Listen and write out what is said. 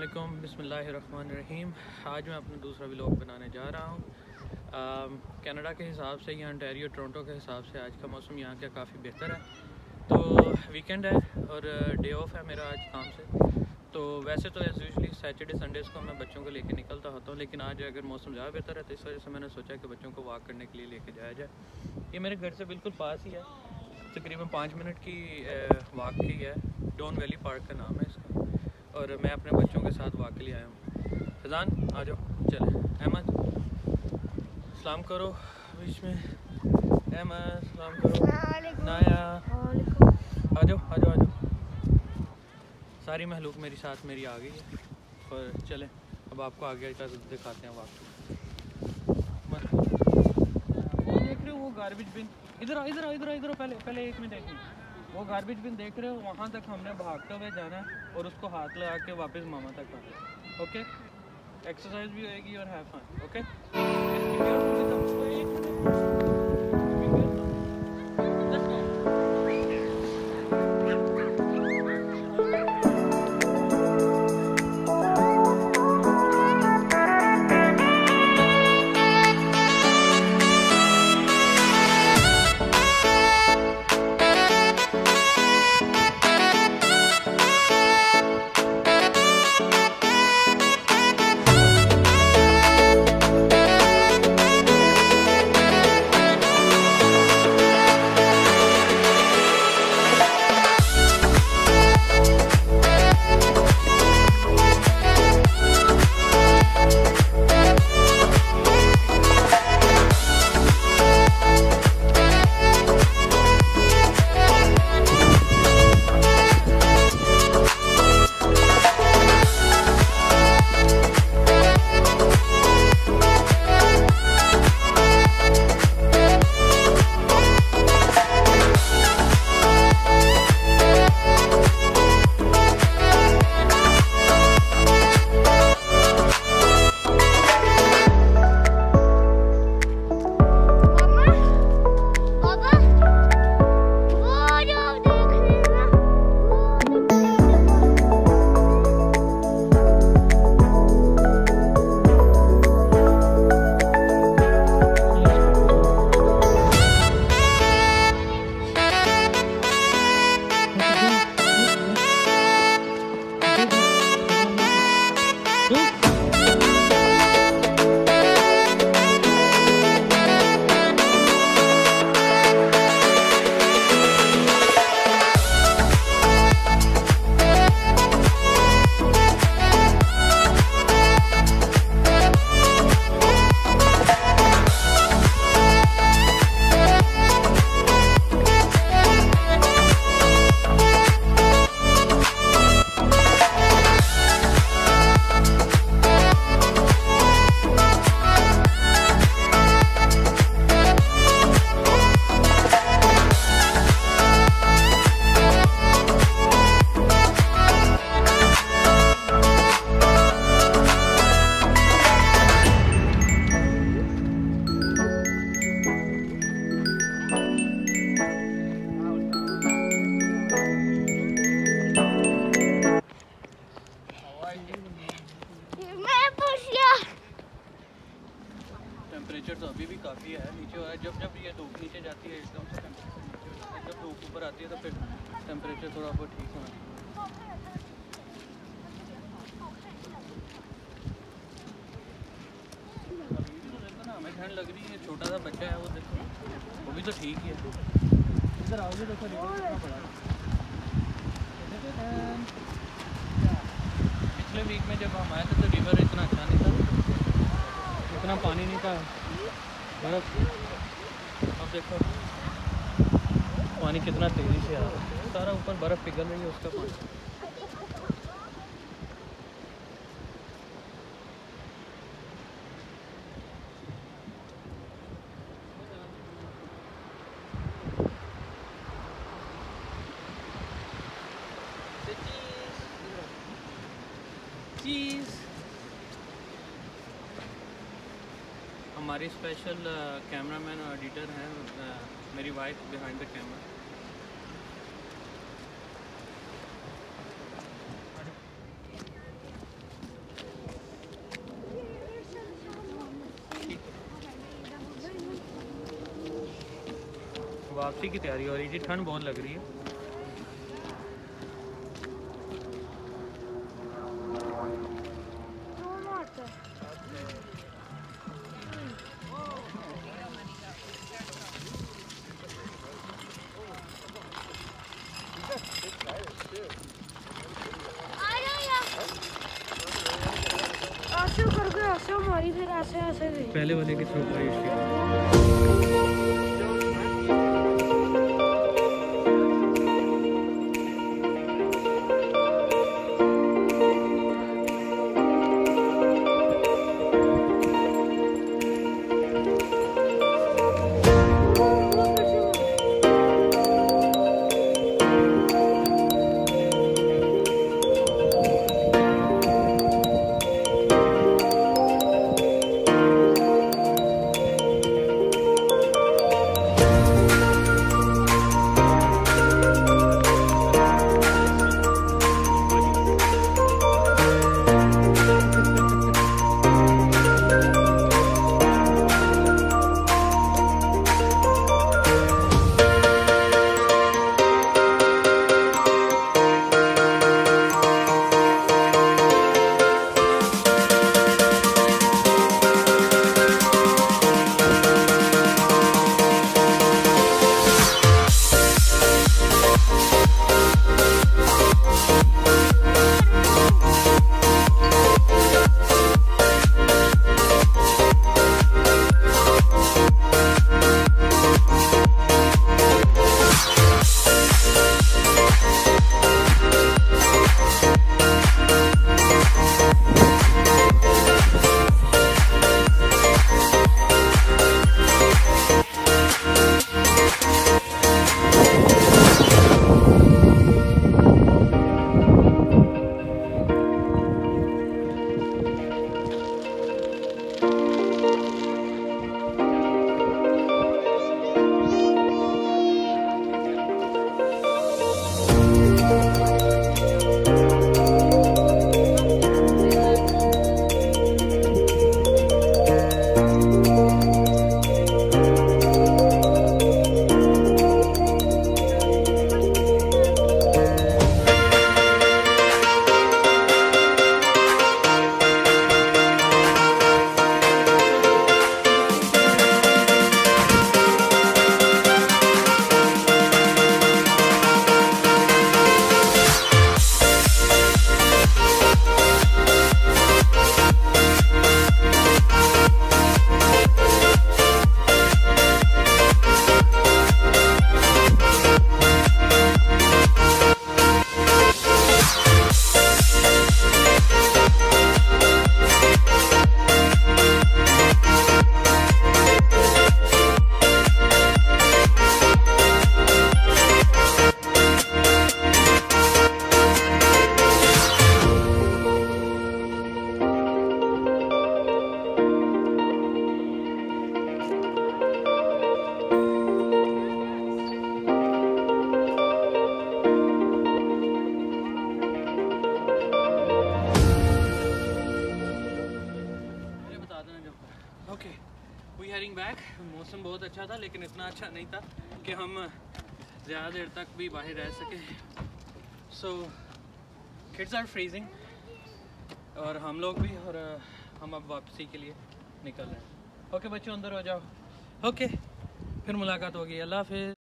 अस्सलाम बिसमीम आज मैं अपना दूसरा व्लॉग बनाने जा रहा हूँ। कनाडा के हिसाब से या अंटेरियो टोरंटो के हिसाब से आज का मौसम यहाँ का काफ़ी बेहतर है। तो वीकेंड है और डे ऑफ़ है मेरा आज काम से। तो वैसे तो एज़ यूजली सैटरडे संडेज़ को मैं बच्चों को लेके निकलता होता हूँ, लेकिन आज अगर मौसम ज़्यादा बेहतर है तो इस वजह से मैंने सोचा कि बच्चों को वॉक करने के लिए लेके जाया जाए। ये मेरे घर से बिल्कुल पास ही है। तकरीबन पाँच मिनट की वॉक की है। डोन वैली पार्क का नाम है इसका। और मैं अपने बच्चों के साथ वॉक के लिए आया हूँ। फजान आ जाओ चले। अहमद सलाम करो बीच में। अहमद सलाम करो। नाया आ जाओ आ जाओ आ जाओ। सारी महलूक मेरी साथ मेरी आ गई है। और चले अब आपको आगे का दिखाते हैं वॉक देख रहे हो वो गार्बेज बिन इधर आओ इधर आओ इधर आओ इधर पहले पहले एक मिनट एक मिनट वो गार्बेज बिन देख रहे हो, वहाँ तक हमने भागते हुए जाना है और उसको हाथ लगा के वापस मामा तक आना ओके एक्सरसाइज भी होएगी और है फन ओके है, नीचे जब जब ये धूप नीचे जाती है, एकदम से टेम्परेचर जब धूप ऊपर आती है तो फिर टेम्परेचर थोड़ा बहुत ठीक होना ना, हमें ठंड लग रही है, छोटा सा बच्चा है वो देखो। वो भी तो ठीक ही है। इधर आओगे देखो पिछले वीक में जब हम आए थे तो रिवर इतना अच्छा नहीं था। इतना पानी नहीं था। बर्फ़। अब देखो। पानी कितना तेज़ी से आ रहा है। सारा ऊपर बर्फ़ पिघल रही है, उसका पानी। हमारी स्पेशल कैमरा मैन और एडिटर हैं मेरी वाइफ बिहाइंड द कैमरा वापसी की तैयारी हो रही थी ठंड बहुत लग रही है। ऐसे करके ऐसे हमारी फिर ऐसे ऐसे पहले वाले की थ्रो अच्छा नहीं था कि हम ज़्यादा देर तक भी बाहर रह सके। सो किड्स आर फ्रीजिंग और हम लोग भी और हम अब वापसी के लिए निकल रहे हैं। ओके बच्चों, अंदर हो जाओ। ओके फिर मुलाकात होगी। अल्लाह हाफिज़।